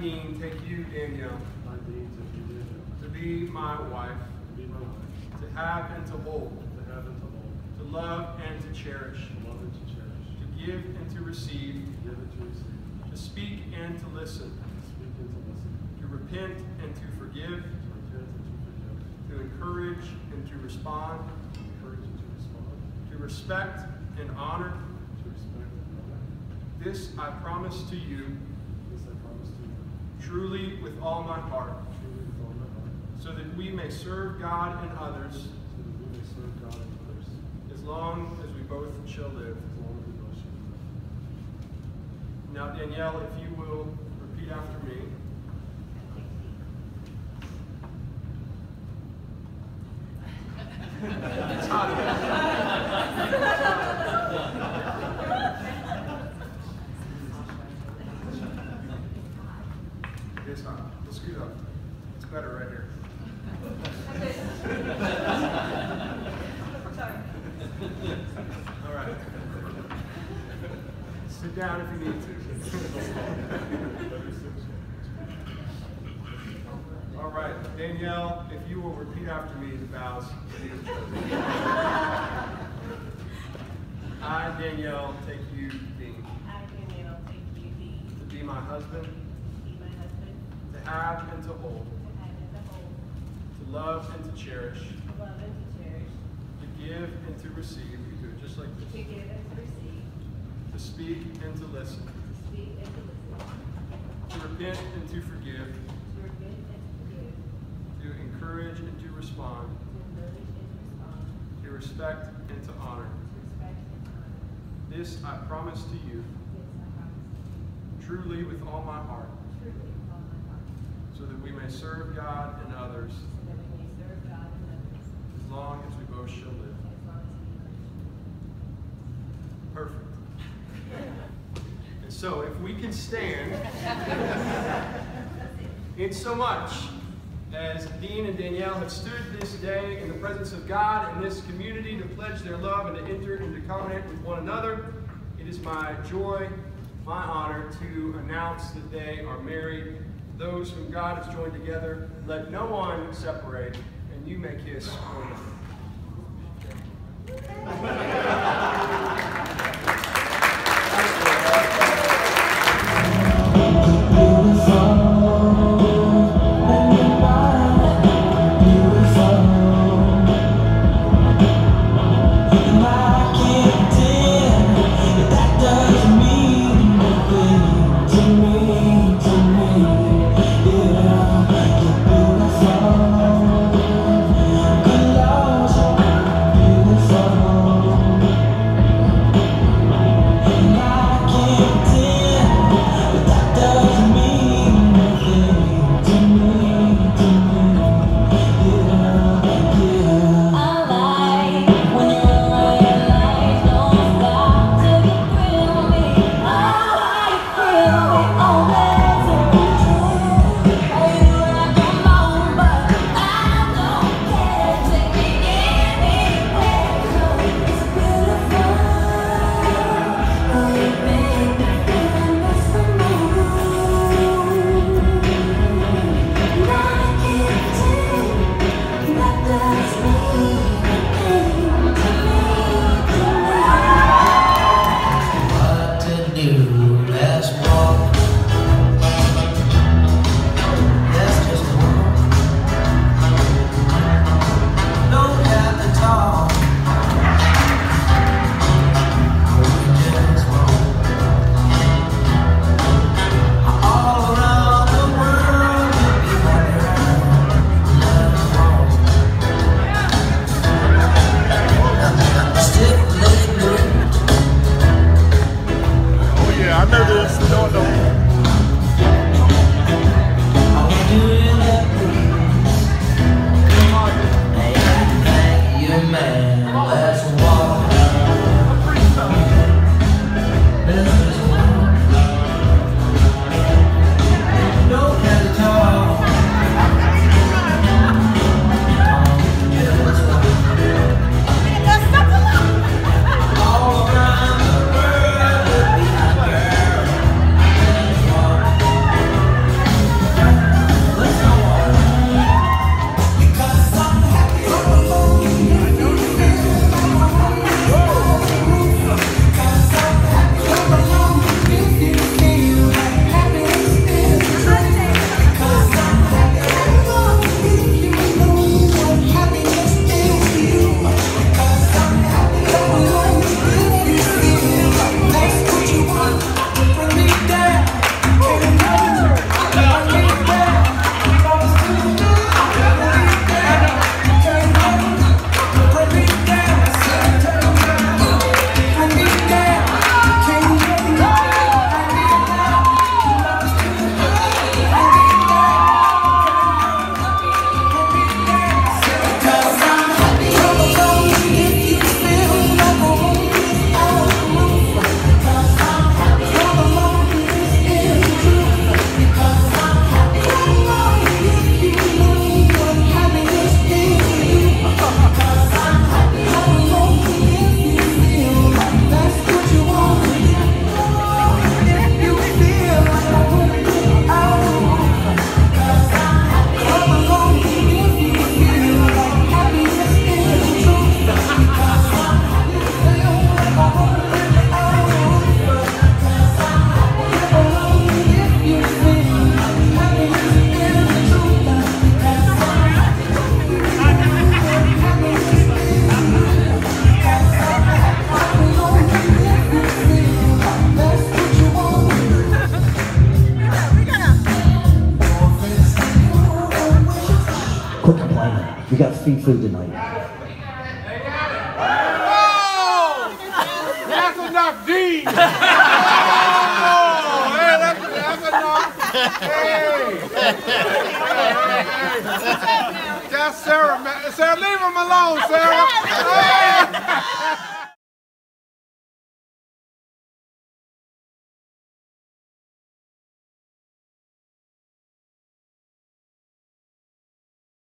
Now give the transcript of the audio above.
Dean, take you, Danielle. To be my wife. To be my. To have and to hold. To have and to hold. To love and to cherish. To give and to receive. To speak and to listen. To repent and to forgive. To encourage and to respond. To respect and honor. This I promise to you truly with all my heart, so that we may serve God and others as long as we both shall live. Now, Danielle, if you will repeat after me. Down if you need to. All right, Danielle, if you will repeat after me the vows. that you have chosen. I, Danielle, take you, Dean, I, Danielle, take you thee, to be my husband, be my husband, to have and to hold, to have and to hold, to love and to cherish, to love and to cherish, to give and to receive. You do it just like to this. give and to receive, To speak and to listen, to speak and to listen, to repent and to forgive, to and to encourage and to respond, to encourage and to respond, to respect and to honor. to respect and honor. This I promise to you. Promise truly with all my heart, truly all my heart, so that we may serve God and others. So that we may serve God and others, as long as we both shall live. as long as we live. Perfect. So, if we can stand, in so much as Dean and Danielle have stood this day in the presence of God and this community to pledge their love and to enter into covenant with one another, it is my joy, my honor to announce that they are married. Those whom God has joined together, let no one separate, and you may kiss one another. Free food tonight. Oh! That's enough D! Oh, hey, that's, that's enough. Hey! Hey, hey, hey. That's Sarah. Sarah, leave him alone, Sarah. Hey!